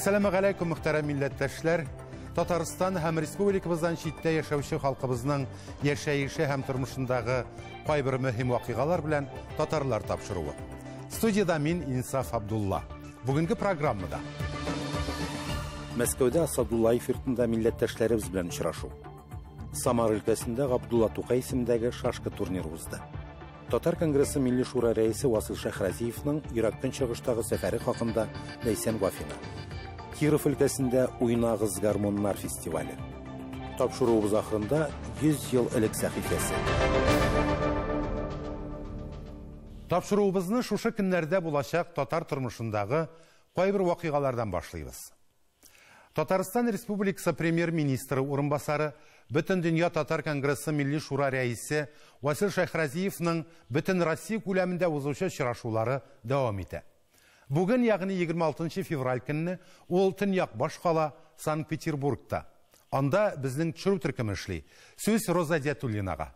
Assalamu алейкум, мөхтәрәм милләттәшләр. Татарстан һәм республикабыздан читтә яшәүче халкыбызның яшәеше һәм тормышындагы кайбер мөһим вакыйгалар белән татарлар тапшыруы. Студияда мин Инсаф Абдулла. Бүгенге программада Мәскәүдә Асадуллаев йортында милләттәшләребез белән очрашу. Самар өлкәсендә Габдулла Тукай исемендәге шашка турниры узды. Татар конгрессы Милли шура рәисе Васил Шәхразиевның Ирак көнчыгыштагы сәфәре хакында Ләйсән Вафина. Киров өлкәсендә Уйнагыз гармоннар фестивале. Тапшыруыбыз ахырында 100 ел элек сәхифәсе. Тапшыруыбызны шушы көннәрдә булачак татар тормышындагы кайбер вакыйгалардан башлыйбыз. Татарстан Республикасы премьер-министры урынбасары Бөтен дөнья татар конгрессы милли шура рәисе Васил Шәхразиевның бөтен Россия күләмендә узучы очрашулары дәвам итә. Бүген, ягъни 26 февраль көнне, ул төньяк баш кала Санкт-Петербургта. Анда безнең төшерү төркеме эшли. Сүз Роза Дятуллинага.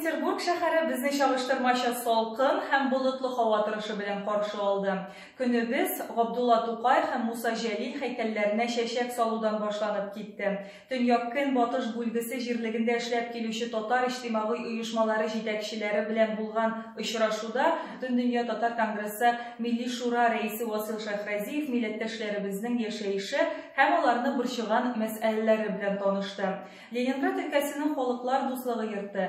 Санкт-Петербург шәһәре безне чагыштырмача салкын һәм болытлы һава торышы белән каршы алды. Көнебез Габдулла Тукай һәм Муса Җәлил һәйкәлләренә чәчәк салудан башланып китте. Төньяк көнбатыш бүлгесе җирлегендә эшләп килүче татар иҗтимагый оешмалары җитәкчеләре белән булган очрашуда Бөтендөнья татар конгрессы Милли шура рәисе Васил Шәхразиев милләттәшләребезнең яшәеше һәм аларны борчыган мәсьәләләре белән танышты. Ленинград өлкәсенең халыклар дуслыгы йорты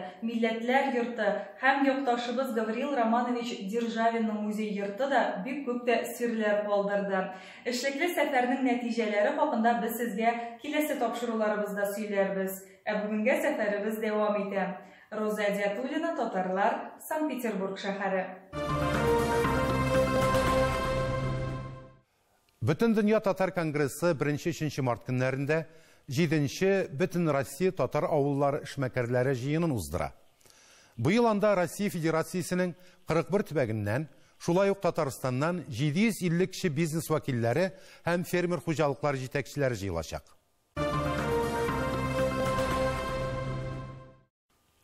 милләтләр йорты һәм якташыбыз Гаврил Романович Державинның музей йорты да бик күп сирләр калдырды. Эшлекле сәфәрнең нәтиҗәләре хакында без сезгә киләсе тапшыруларыбызда сөйләрбез. Ә бүгенге сәфәребез дәвам итә. Роза Диатулина, Татарлар, Санкт-Петербург шәһәре. Бөтен дөнья татар конгрессы 1-3 март көннәрендә җиденче бөтен Россия татар авыллары эшмәкәрләре җыенын уздыра. Быел анда Россия Федерациясенең 41 төбәгеннән, шулай ук Татарстаннан 750 кеше бизнес вәкилләре һәм фермер хуҗалыклары җитәкчеләре җыелачак.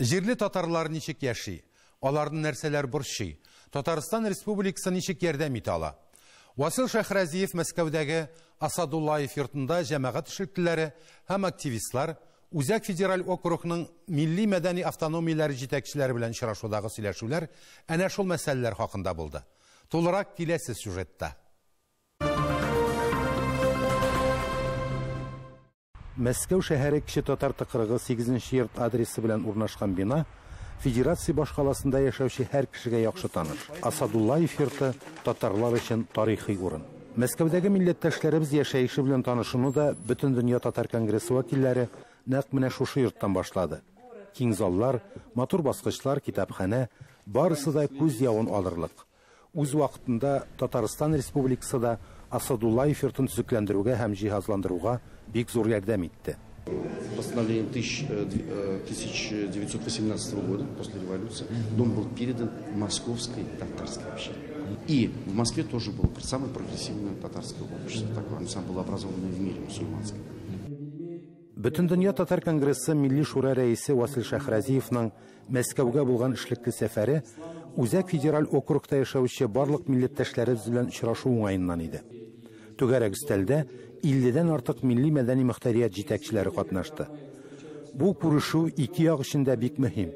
Җирле татарлар ничек яши? Аларны нәрсәләр борчый? Татарстан Республикасы ничек ярдәм итә ала? Васил Шәхразиев Мәскәүдәге Асадуллаев йортында җәмәгать эшлеклеләре һәм активистлар Үзәк федераль округның милли мәдәни автономияләре җитәкчеләре белән очрашудагы сөйләшүләр әнә шул мәсьәләләр хакында булды. Тулырак киләсе сюжетта. Мәскәү шәһәре кеше татар тыкрыгы 8 йорт адресы белән урнашкан бина Федерация башкаласында яшәүче һәр кешегә яхшы таныш. Асадуллаев йорты татарлар өчен тарихи урын. Мәскәүдәге милләттәшләребез яшәеше белән танышуны да бөтен дөнья татар конгрессы вәкилләре нәкъ менә шушы йорттан башлады. Киң заллар, матур баскычлар, китапханә барысы да күз явын алырлык. Үз вакытында Татарстан Республикасы да Асадуллаев йортын төзекләндерүгә һәм җиһазландыруга бик зур ярдәм итте. постановлением 1918 года, после революции, дом был передан Московской татарской общине. И в Москве тоже было самое прогрессивное татарское общество, такое, оно самое было образованное в мире мусульманское. Бөтен дөнья татар конгрессы милли шура рәисе Васил Шәхразиевның Мәскәүгә булган эшлекле сәфәре Үзәк федераль округта яшәүче барлык милләттәшләребез белән очрашу уңаеннан иде. Түгәрәк өстәлдә 50-дән артык милли мәдәни мөхтәрият җитәкчеләре катнашты. Бу күрешү ике як өчен дә бик мөһим.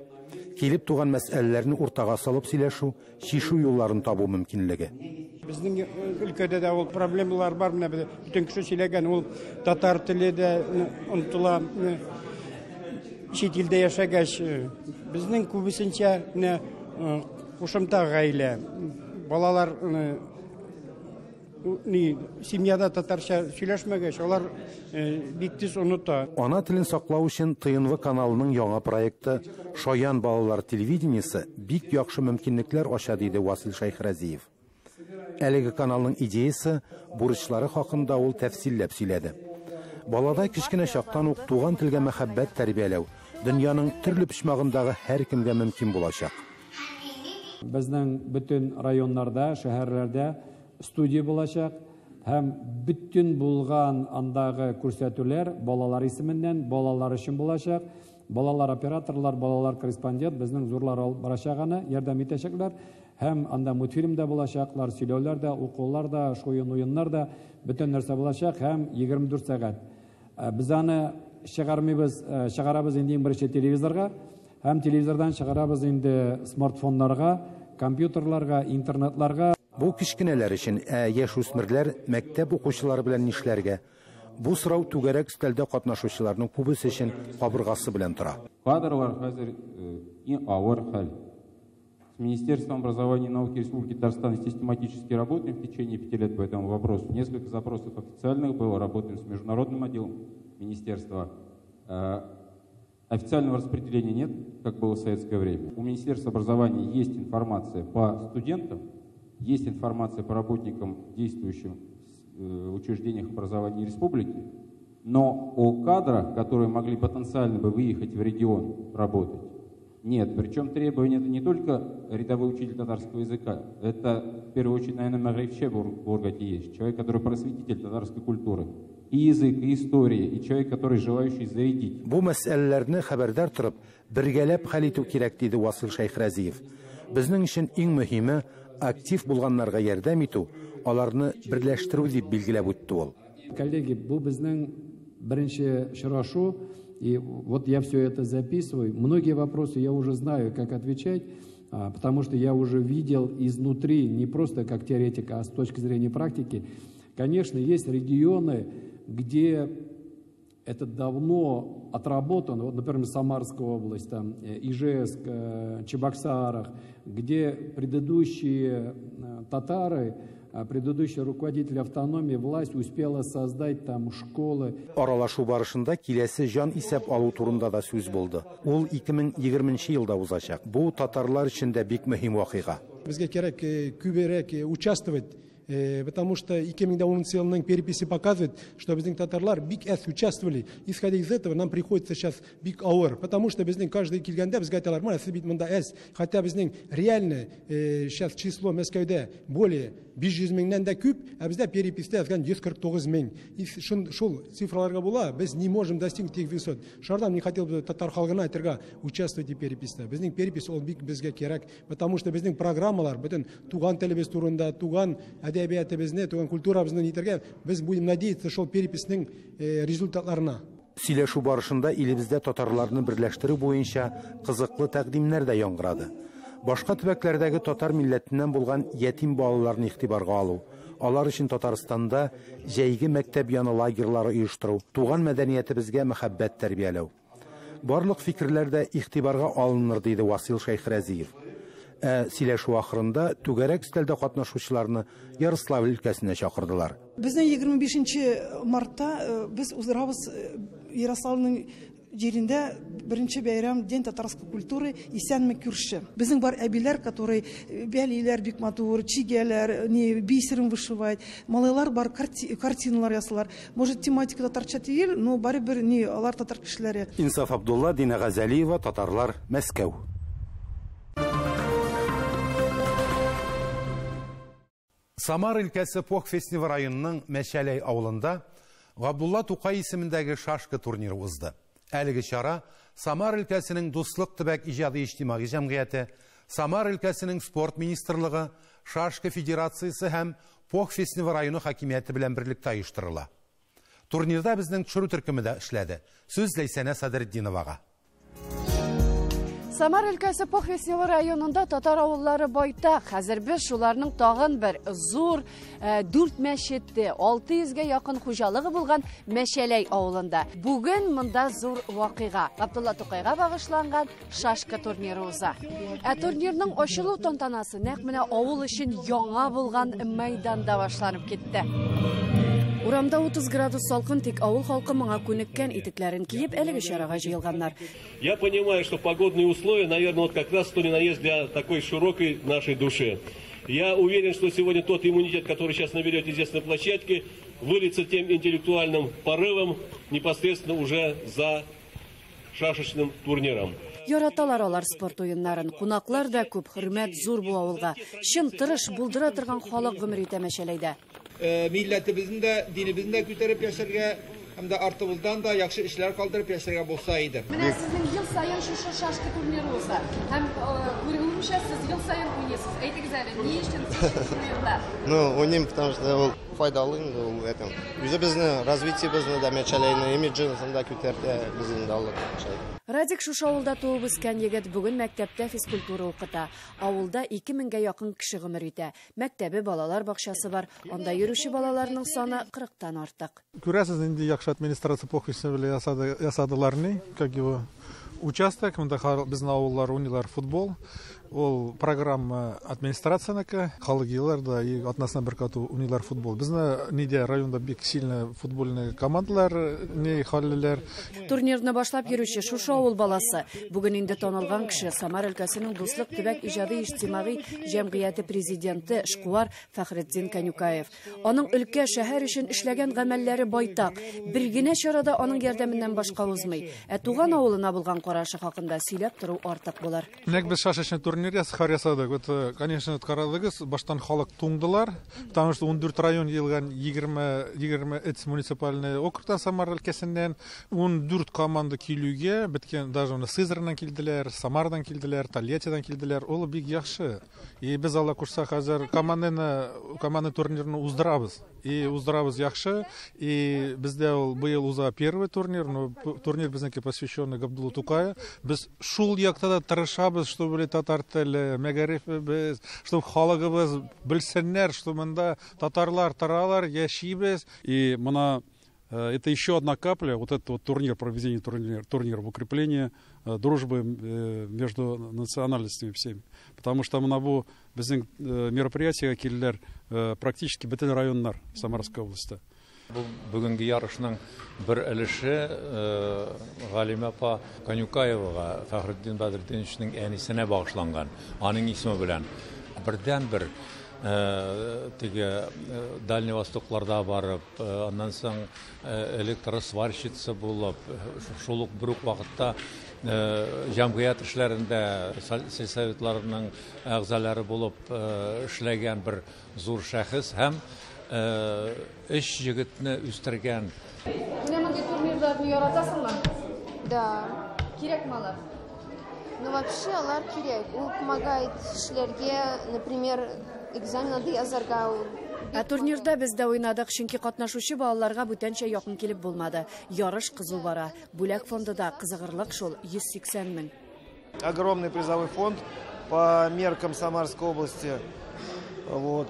Килеп туган мәсьәләләрне уртага салып сөйләшү, чишү юлларын табу мөмкинлеге. Безнең өлкәдә дә ул проблемалар бар, менә бөтен кеше сөйләгән, ул татар теле дә онытыла. Чит илдә яшәгәч, безнең күбесенчә кушымта гаилә, балалар семьяда татарча сөйләшмәгәч, алар бик тиз оныта. Ана телен саклау өчен ТНВ каналының яңа проекты Шаян балалар телевидениесе бик яхшы мөмкинлекләр ача диде Васил Шайхразиев. Әлеге каналның идеясы бурычлары хакында ул тәфсилләп сөйләде. Балада кичкенә чактан ук туган телгә мәхәббәт тәрбияләү дөньяның төрле почмагындагы һәр кемгә мөмкин булачак. Безнең бөтен районнарда, шәһәрләрдә студия булачак һәм бүтән булган андагы күрсәтүләр балалар исеменнән балалар өчен булачак балалар операторлар балалар корреспондент безнең зурлар алып барачак аны. Ярдәм итәчәкләр. Һәм анда мультфильм да булачаклар сөйләүләр да укулар да шуен уеннар да бөтен нәрсә булачак һәм 24 сәгать. Без аны чыгармыйбыз чыгарабыз инде иң беренче телевизорга һәм телевизордан чыгарабыз инде смартфоннарга компьютерларга интернетларга. Бу кичкенәләр өчен, ә яшүсмерләр мәктәп укучылары белән нишләргә? Бу сорау түгәрәк стәлдә катнашучыларның күбесе өчен кабыргасы белән тора. Кадрлар хәзер иң авыр хәл. С Министерством образования и науки Республики Татарстан систематически работаем в течение пяти лет по этому вопросу. Несколько запросов официальных было, работаем с международным отделом министерства. Официального распределения нет, как было в советское время. У Министерства образования есть информация по студентам, есть информация по работникам, действующим в учреждениях образования республики, но о кадрах, которые могли потенциально бы выехать в регион работать, нет. Причем требования это не только рядовой учитель татарского языка, это в первую очередь, наверное, Магревче в Бургате есть, человек, который просветитель татарской культуры. И язык, и история, и человек, который желающий зарядить. Бу мәсьәләләрне хәбәрдар торып, бергәләп хәл итү кирәк диде Васил Шәйхрәзиев. Безнең өчен иң мөһиме актив булганнарга ярдәм итү, аларны берләштерү дип билгеләп үтте ул. Коллеги, бу безнең беренче очрашу, и вот я все это записываю. Многие вопросы я уже знаю, как отвечать, потому что я уже видел изнутри, не просто как теоретика, а с точки зрения практики. Конечно, есть регионы, где это давно отработано, вот, например, Самарская область, там, Ижевск, Чебоксарах, где предыдущие татары, предыдущий руководитель автономии, власть успела создать там школы. Аралашу барышында киләсе жан исәп алу турында да сүз булды. Ул 2020 елда узачак. Бу татарлар өчен дә бик мөһим вакыйга. Безгә кирәк күбрәк участвовать потому что 2010 елның переписи показывает, что безнең татарлар бик әз участвовали. Исходя из этого, нам приходится сейчас бик ауыр, потому что безнең каждый килгәндә безгә әйтәләр, "Менә сез бит монда әз". Хотя безнең реально сейчас число Мәскәүдә более 500 меңнән дә күп, ә бездә переписта язган 149 мең. И шул цифраларга була, без не можем достигнуть тех высот. Шардан не хотел бы татар халкына әйтергә, участвуйте переписта. Безнең перепис ул бик безгә кирәк, потому что безнең программалар бөтен туган телебез турында, туган әдәбиятыбызны, туган культурабызны нитәргә, без будем надеяться шул переписнең результатларына. Сөйләшү барышында илебездә татарларны берләштерү буенча кызыклы тәкъдимнәр дә яңгырады. Башка төбәкләрдәге татар милләтеннән булган ятим балаларны игътибарга алу, алар өчен Татарстанда җәйге мәктәп яны лагерьлары оештыру, туган мәдәниятебезгә мәхәббәт тәрбияләү. Барлык фикерләр дә игътибарга алыныр диде Васил Шәйхрәзиев. Ә сөйләшү ахырында түгәрәк стелдә катнашучыларны Ярославль өлкәсенә чакырдылар. Безнең 25 мартта без узырабыз Ярославльның жерінде бірінші бәйрәм день татарской культуры исәнме күрше біздің бар әбиләр которые бәлиләр бик матур чигәләр не бисерин вышивать малайлар бар картиналар ясалар. Может тематика татарча түгел но барыбер не алар татар кешеләре. Инсаф абдулла дина газалиева татарлар мәскәү. Самар өлкәсе Похфестнев районының Мәшәләй авылында Габдулла Тукай исемендәге шашка турниры узды. Әлеге чара Самар өлкәсенең Дуслык төбәк иҗади иҗтимагый җәмгыяте, Самар өлкәсенең спорт министрлыгы, Шашка федерациясе һәм Похфестнев районы хакимияте белән берлектә оештырыла. Турнирда безнең төшерү эшләде. Сүз Ләйсәнә Садретдиновага. Самар өлкәсе Похвеснево районында татар авыллары байтак. Хәзер без шуларның тагын бер зур дүрт мәчетте, 600-гә якын хуҗалыгы булган Мәшәләй авылында. Бүген монда зур вакыйга. Абдулла Тукайга багышланган шашка турниры уза. Ә турнирның ачылу тантанасы нәкъ менә авыл өчен яңа булган мәйданда башланып китте. Урамда 30 градус салкын тик авыл халкы моңа күнеккән итекләрен киеп әлеге чарага җыелганнар. Я понимаю, что погодные условия, наверное, вот как раз то не наезд для такой широкой нашей души. Я уверен, что сегодня тот иммунитет, который сейчас наберете здесь на площадке, выльется тем интеллектуальным порывом непосредственно уже за шашечным турниром. Яраталар алар спорт уеннарын. Кунаклар да күп хөрмәт зур бу авылга. Чын тырыш булдыра торган халык гомер итә мәшәләйдә. Милләтебезне дә, динебезне дә күтәреп яшәргә, һәм дә артыбыздан да яхшы эшләр калдырып яшәргә булса иде. Менә сезнең ел саен шушы шашка турниры уза. Һәм күрүемчә сез ел саен уйныйсыз. Әйтегез әле, ни өчен сез турнирда? Ну, уйныйм, потому что ул файдалы инде ул этом. Үзе безне развитиебезне дә мәчәләйне, имиджын да безнең дә алып. Радик шушы авылда туып үскән егет бүген мәктәптә физкультура укыта. Авылда 2000гә якын кеше гомер итә. Мәктәбе, балалар бакчасы бар. Анда йөрүче балаларның саны 40тан артык. Күрәсез, инде яхшы администрация похищение белән ясады, ясадыларны, как его участок, монда безнең авыллар уйныйлар футбол. Ол программа администрацияныкы, халык елларда и атнасына бер кату уйныйлар футбол. Безнең ниде районда бик сильный футбольный командалар не хәллеләр. Турнирны башлап йөрүче шушы авыл баласы. Бүген инде танылган кеше Самар өлкәсенең Дуслык төбәк иҗади иҗтимагый җәмгыяте президенты Шкуар Фәхретдин Канюкаев. Аның өлкә шәһәр өчен эшләгән гамәлләре байтак. Бер генә чарада аның ярдәменнән башка узмый. Ә туган авылына булган карашы хакында сөйләп тору артык булыр. Нәк без шашечный турнир ясахар ясадык. Вот, конечно, карадыгыз, баштан халык туңдылар, потому что 14 район елган 20 20 муниципальный округтан Самар өлкәсеннән 14 команда килүгә, беткен даже уны Сызраннан килделәр, Самардан килделәр, Тольяттидан килделәр. Ул бик яхшы. И без Алла кушса хәзер команданы команда турнирны уздырабыз. И уздырабыз яхшы. И бездә ул быел уза первый турнир, но турнир безнеке посвященный Габдулла Тукая. Без шул якта да тырышабыз, чтобы татар теле, мәгарифебез, чтобы халыгыбыз белсеннәр, что монда татарлар торалар, яшибез. И мына это еще одна капля, вот этот вот турнир, проведение турнира, турнира в укрепление дружбы между национальностями всеми. Потому что мына бу безнең мероприятиегә килделәр практически бөтен районнар Самарской области. Бұл бүгінгі ярышның бір іліші Ғалима апа Конюкаеваға Фәхриддин Бәдірденовичнің әнисіне бағышланған. Аның исімі белән бірден бір теге Дальний Востокларда барып, аннан соң электросварщица булып, шул ук бер вакытта җәмгыять эшләрендә сельсоветларының әгъзалары булып эшләгән бер зур шәхес һәм эш егетне үстергән. Менә мондый турнирларны яратасыңмы? Да. Кирәкме алар? Ну, вообще, алар кирәк. Ул помогает эшләргә, например, экзаменды язарга Ә турнирда без дә уйнадык, чөнки катнашучы балаларга бүтәнчә якын килеп булмады. Ярыш кызу бара. Бүләк фондында кызыгырлык шул 180 мең. Огромный призовой фонд по меркам Самарской области. Вот.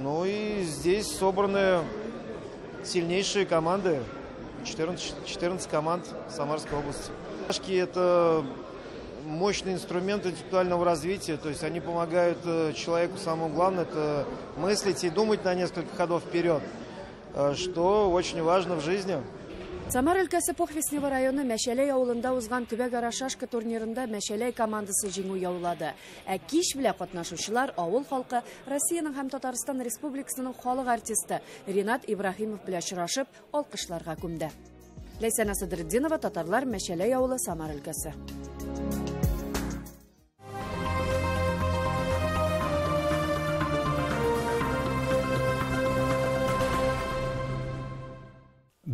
Ну и здесь собраны сильнейшие команды. 14, 14 команд Самарской области. Шашки – это мощный инструмент интеллектуального развития, то есть они помогают человеку, самое главное, это мыслить и думать на несколько ходов вперед, что очень важно в жизни. Самар өлкәсе Похвеснево районы Мәшәләй авылында узган төбәк ара турнирында Мәшәләй командасы җиңү яулады. Ә кич белән катнашучылар авыл халкы Россиянең һәм Татарстан Республикасының халык артисты Ринат Ибраһимов белән очрашып, алкышларга күмде. Ләйсән Асадретдинова, Татарлар, Мәшәләй авылы, Самар өлкәсе.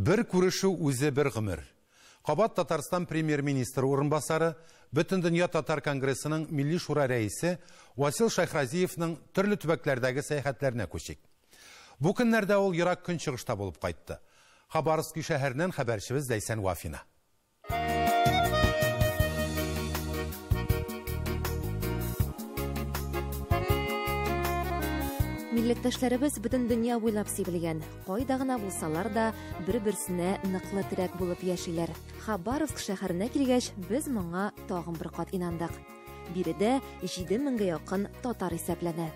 Бер күрешү үзе бер гомер. Кабат Татарстан премьер-министры урынбасары, Бөтен дөнья татар конгрессының милли шура рәисе Васил Шайхразиевның төрле төбәкләрдәге сәяхәтләренә күчик. Бу көннәрдә ул ерак көнчыгышта булып кайтты. Хабаровский шәһәреннән хәбәрчебез Зәйсән Вафина. Милләттәшләребез бөтен дөнья буйлап сибелгән. Кайда гына булсалар да бер-берсенә ныклы терәк булып яшиләр. Хабаровск шәһәренә килгәч, без моңа тагын бер кат инандык. Биредә 7000гә якын татар исәпләнә.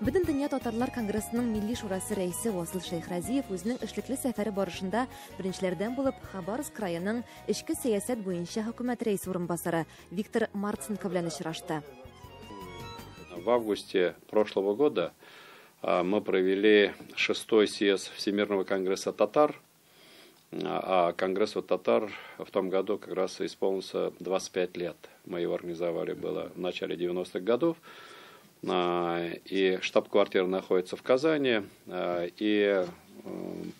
Бөтен дөнья татарлар конгрессының милли шурасы рәисе Васил Шейхразиев үзенең эшлекле сәфәре барышында беренчеләрдән булып Хабаровск районының эчке сәясәт буенча хөкүмәт рәисе урынбасары Виктор Марценко белән очрашты. В августе прошлого года мы провели шестой съезд Всемирного конгресса татар, а конгрессу татар в том году как раз исполнился 25 лет. Мы его организовали было в начале 90-х годов. И штаб-квартира находится в Казани. И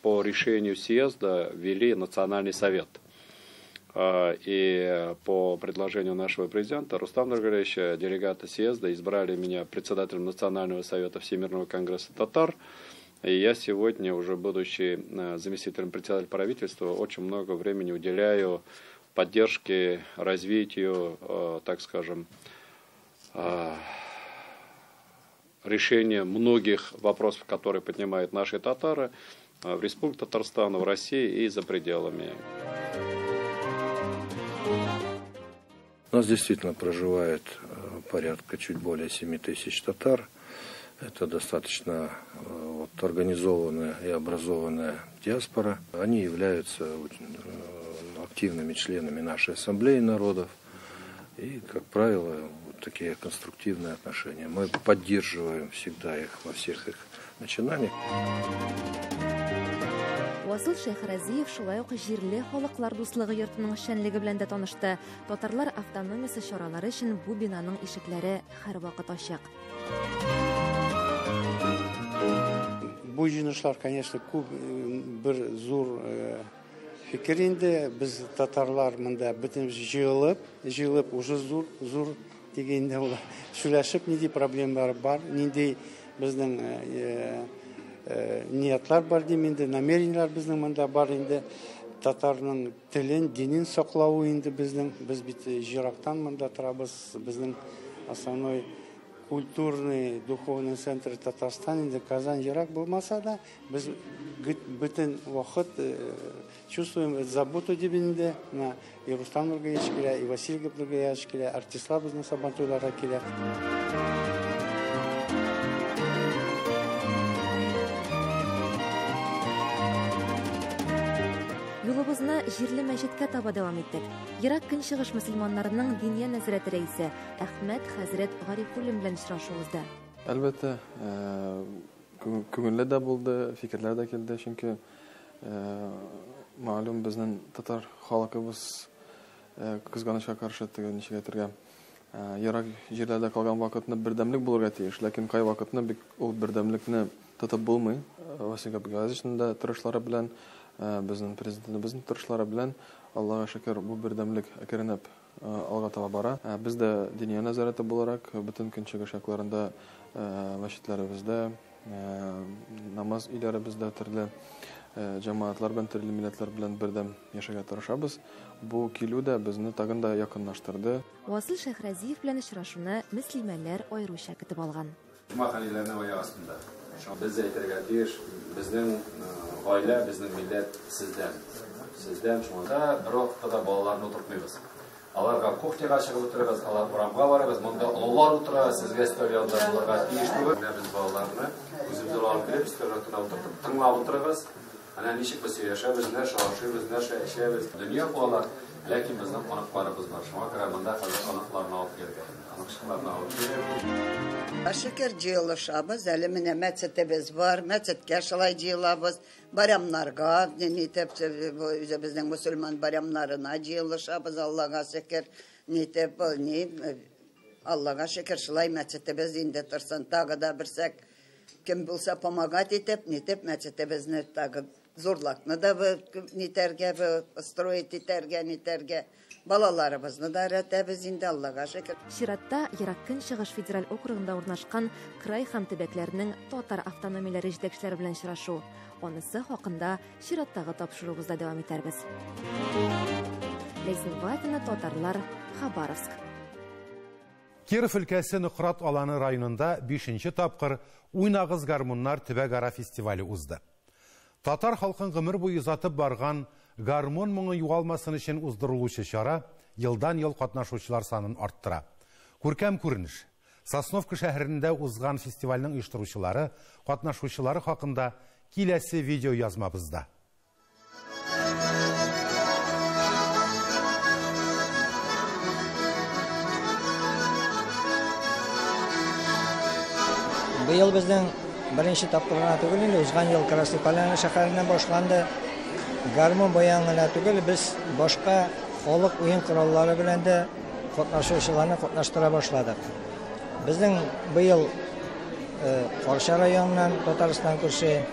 по решению съезда ввели Национальный совет. И по предложению нашего президента Рустама Нургалевича делегаты съезда избрали меня председателем Национального совета Всемирного конгресса татар. И я сегодня, уже будучи заместителем председателя правительства, очень много времени уделяю поддержке, развитию, так скажем, решения многих вопросов, которые поднимают наши татары в Республике Татарстан, в России и за пределами. У нас действительно проживает порядка чуть более 7 тысяч татар. Это достаточно вот, организованная и образованная диаспора. Они являются активными членами нашей ассамблеи народов. И, как правило, вот такие конструктивные отношения. Мы поддерживаем всегда их во всех их начинаниях. Васыл Шәйхразиев шулай ук җирле халыклар дуслыгы йортының эшчәнлеге белән дә танышты. Татарлар автономиясе чаралары өчен бу бинаның ишекләре һәрвакыт ачык. Бу җыйнышлар, конечно, күп бер зур фикер инде. Без татарлар монда бөтенбез җыелып, җыелып уже зур зур дигәндә ул сөйләшеп нинди проблемалар бар, нинди безнең ниятлар бар дим инде, намерениялар безнең монда бар инде. Татарның телен, динен саклау инде безнең, без бит җирактан монда торабыз, безнең основной культурный духовный центр Татарстан инде Казан ерак булмаса да без бөтен вакыт чувствуем заботу дибинде на и Рустам Нургаевич килә, и Василий Нургаевич килә, артистлар безнең сабантуйларга килә. җирле мәчеткә таба дәвам иттек. Ерак көнчыгыш мөселманнарының диния нәзарәте рәисе Әхмәт хәзрәт Гарифуллин белән очрашу узды. Әлбәттә, күңелле дә булды, фикерләр дә килде, чөнки мәгълүм безнең татар халкыбыз кызганычка каршы тегән ничек әйтергә, ерак җирләрдә калган вакытны бердәмлек булырга тиеш, ләкин кай вакытны бик ул бердәмлекне тотып булмый. Василий Абдулазичның да тырышлары белән безнең президентыбызның тырышлары белән Аллага шөкер бу бердәмлек әкренеп алга таба бара. Без дә диния нәзарәте буларак бөтен көнчыгыш якларында мәчетләребездә, намаз өйләребездә төрле җәмәгатьләр белән төрле милләтләр белән бердәм яшәргә тырышабыз. Бу килү дә безне тагын да якынлаштырды. Васил Шәхразиев белән очрашуны мөслимәләр аеруча көтеп алган. Аяк астында. Без әйтергә тиеш, безнең гаилә, безнең милләт сездән. Сездән шунда бер вакытта балаларны утыртмыйбыз. Аларга кухняга чыгып утырабыз, алар урамга барабыз, монда олылар утыра, сезгә стол янында булырга тиеш түгел. Без балаларны үзебез алып килеп, стол янына утыртып, тыңлап утырабыз. Ана куалар, ләкин безнең канатларыбыз бар. Шуңа хәзер канатларны алып кергән. Ашыкыр җыелышабыз, әле менә мәчетебез бар, мәчеткә шулай җыелабыз. Байрамнарга, нитеп, үзебезнең мусульман байрамнарына җыелышабыз, Аллага шөкер. Нитеп, ни Аллага шөкер шулай мәчетебез инде торсын. Тагы да берсәк кем булса помогать итеп, нитеп мәчетебезне тагы зурлакны да нитәргә, строить итәргә, нитәргә. Балаларыбызны да рәтәбез инде Аллага шөкер. Чиратта Ерак Көнчыгыш федераль округында урнашкан край һәм төбәкләрнең татар автономияләре җитәкчеләре белән очрашу. Анысы хакында чираттагы тапшыруыбызда дәвам итәрбез. Ләйсин Ватина татарлар Хабаровск. Киров өлкәсе Ныкрат аланы районында 5нче тапкыр Уйнагыз гармуннар төбәк-ара фестивале узды. Татар халкын гомер буе узатып барган гармон моңы югалмасын өчен уздырылучы чара елдан ел катнашучылар санын арттыра. Күркәм күренеш. Сосновка шәһәрендә узган фестивальнең оештыручылары, катнашучылары хакында киләсе видео язмабызда. Быел безнең беренче тапкыр гына түгел узган ел Красный Поляна шәһәреннән башланды. Баян гына түгел, без башка халык уен кораллары белән дә катнашучыларны катнаштыра башладык. Безнең быел Карша районыннан Татарстан күрше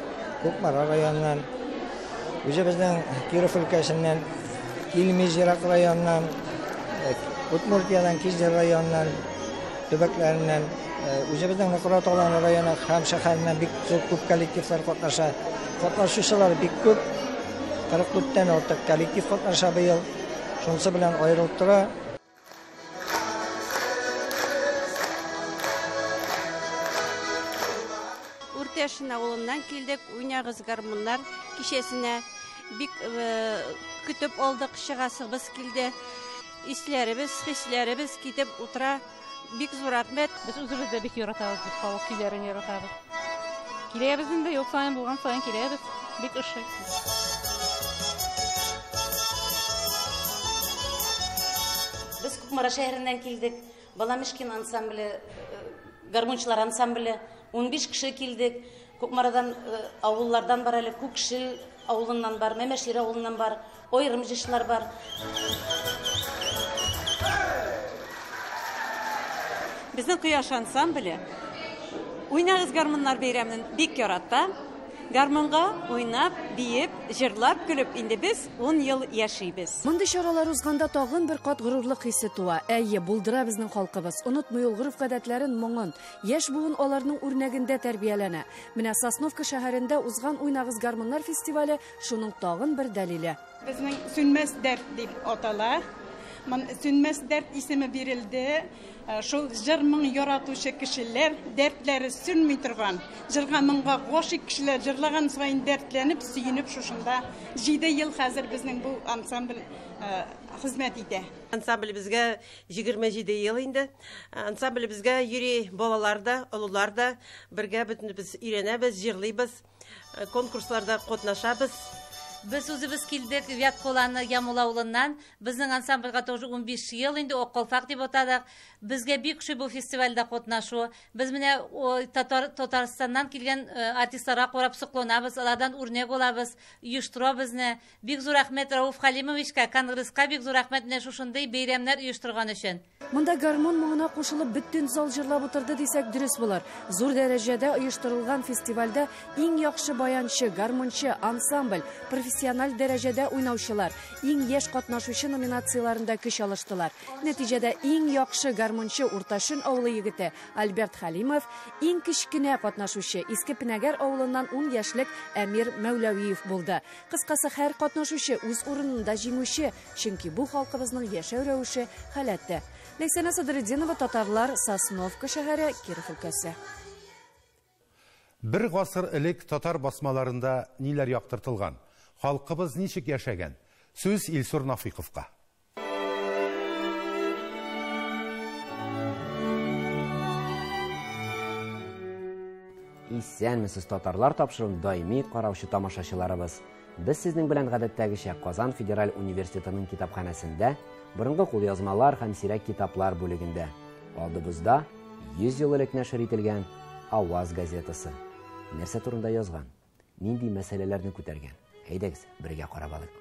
Кукмара районынан, үзебезнең Киров өлкәсеннән, Илмиз Ерак районынан, Удмуртиядан Киздер районынан, төбәкләреннән, үзебезнең Нократ алан районы һәм шәһәреннән бик күп коллективлар катнаша. Катнашучылар бик күп. 44-тән артык коллектив катнаша быел. Шунысы белән аерылып тора. Уртяшин авылынан килдек, уйнагыз гармуннар кичәсенә бик көтеп алдык, чыгасыбыз килде. Исләребез, хисләребез китеп утыра. Бик зур рәхмәт. Без үзебездә бик яратабыз, бит халык көйләрен яратабыз. Киләбез инде, юк сайын булган сайын киләбез. Бик ошый. Кукмара шәһәреннән килдек. Баламишкин ансамбле, гармончылар ансамбле 15 кеше килдек. Кукмарадан авыллардан бар әле, Күкшил авылыннан бар, Мәмәшир авылыннан бар, ойрым җышлар бар. Безнең Кояш ансамбле Уйнагыз гармоннар бәйрәмен бик ярата. Гармонга уйнап, биеп, җырлап, көлеп инде без 10 ел яшибез. Мондый чаралар узганда тагын бер кат горурлык хисе туа. Әйе, булдыра безнең халкыбыз. Онытмый ул горыф-гадәтләрен, моңын. Яшь буын аларның үрнәгендә тәрбияләнә. Менә Сосновка шәһәрендә узган Уйнагыз гармоннар фестивале шуның тагын бер дәлиле. Безнең сүнмәс дәрт дип атала. Мен сүнмәс дәрт исеме бирелде. Шул җыр моң яратучы кешеләр дәртләре сүнми торган. Җырга моңга гашык кешеләр җырлаган саен дәртләнеп, сөенеп шушында 7 ел хәзер безнең бу ансамбль хезмәт итә. Ансамбль безгә 27 ел инде. Ансамбль безгә йөри балалар да, олылар да бергә бөтенебез өйрәнәбез, җырлыйбыз, конкурсларда катнашабыз. Без үзебез килдек Вятколаны Ямул авылыннан. Безнең ансамбльгә тоже 15 ел инде Околфак дип атадык. Безгә бик шуй бу фестивальдә катнашу. Без менә Татар Татарстаннан килгән артистларга карап сокланабыз, алардан үрнәк алабыз, оештыра безне. Бик зур рәхмәт Рауф Халимовичка, Конгресска бик зур рәхмәт менә шушындый бәйрәмнәр оештырган өчен. Монда гармон моңына кушылып бөтен зал җырлап утырды дисәк дөрес булыр. Зур дәрәҗәдә оештырылган фестивальдә иң яхшы баянчы, гармончы, ансамбль, профессиональ дәрәҗәдә уйнаучылар, иң яшь катнашучы номинацияларында көч алыштылар. Нәтиҗәдә иң яхшы гармончы Урташын авылы егете Альберт Халимов, иң кечкенә катнашучы Иске Пенәгәр авылыннан 10 яшьлек Әмир Мәүләвиев булды. Кыскасы һәр катнашучы үз урынында җиңүче, чөнки бу халкыбызның яшәү рәвеше халәттә. Ләйсәнә Садретдинова, татарлар, Сосновка шәһәре, Киров өлкәсе. Бер гасыр элек татар басмаларында ниләр яктыртылган? Халкыбыз ничек яшәгән? Сүз Илсур Нафиковка. Исәнмесез татарлар тапшырын даими караучы тамашачыларыбыз. Без сезнең белән гадәттәгечә Казан Федераль университетының китапханәсендә борынгы кулъязмалар һәм сирәк китаплар бүлегендә. Алдыбызда 100 ел элек нәшер ителгән Аваз газетасы. Нәрсә турында язган? Нинди мәсьәләләрне күтәргән? Әйдәгез, бергә карап алыйк.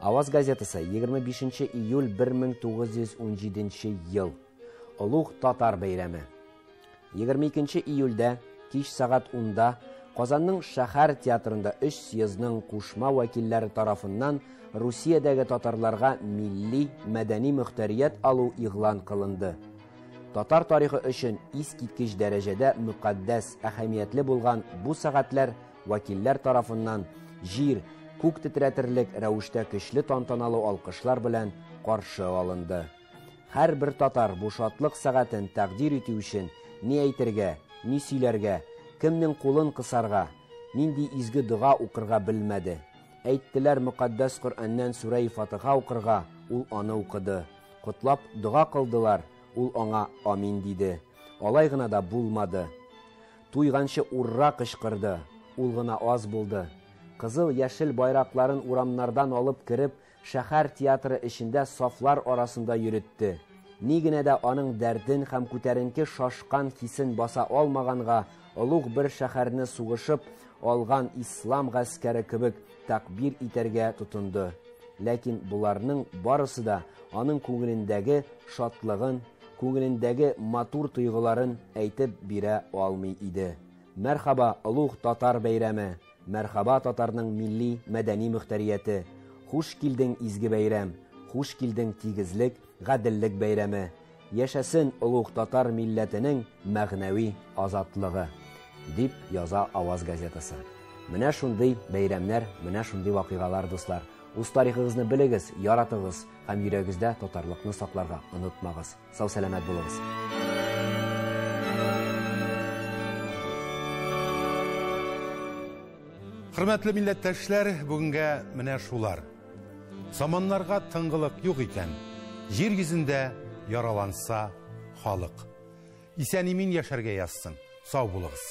Аваз газетасы 25 июль 1917 ел. Улуг татар бәйрәме. 22 июльдә кич сагат 10-да Казанның шәһәр театрында өч съездның кушма вәкилләре тарафыннан Русиядәге татарларга милли мәдәни мөхтәрият алу игълан кылынды. Татар тарихы өчен искиткеч дәрәҗәдә мөкатдәс әһәмиятле булган бу сәгатьләр вәкилләр тарафыннан җир, күк тетрәтерлек рәвештә көчле тантаналы алкышлар белән каршы алынды. Һәр бер татар бу шатлык сәгатен тәкъдир итү өчен ни әйтергә, ни кемнең кулын кысарга, нинди изге дога укырга белмәде. Әйттеләр мөкатдәс Коръәннән сүрә Фатиха укырга, ул аны укыды. Котлап дога кылдылар, ул аңа амин диде. Алай гына да булмады. Туйганчы урра кычкырды, ул гына аз булды. Кызыл яшел байракларын урамнардан алып кирип, шәһәр театры эчендә сафлар арасында йөрөтте. Ни генә дә аның дәрден һәм күтәренке шашкан баса алмаганга, олуг бер шәһәрне сугышып алган ислам гаскәре кебек такбир итәргә тотынды. Ләкин буларның барысы да аның күңелендәге шатлыгын, күңелендәге матур тойгыларын әйтеп бирә алмый иде. Мәрхаба Улуг Татар бәйрәме, мәрхаба татарның милли мәдәни мөхтәрияте, хуш килдең изге бәйрәм, хуш килдең тигезлек, гаделлек бәйрәме, яшәсен Улуг Татар милләтенең мәгънәви азатлыгы, дип яза Аваз газетасы. Менә шундый бәйрәмнәр, менә шундый вакыйгалар, дуслар. Үз тарихыгызны белегез, яратыгыз һәм йөрәгегездә татарлыкны сакларга онытмагыз. Сау сәламәт булыгыз. Хөрмәтле милләттәшләр, бүгенгә менә шулар. Заманнарга тыңгылык юк икән. Җир йөзендә яраланса халык. Исән имин яшәргә язсын. Сау булыгыз.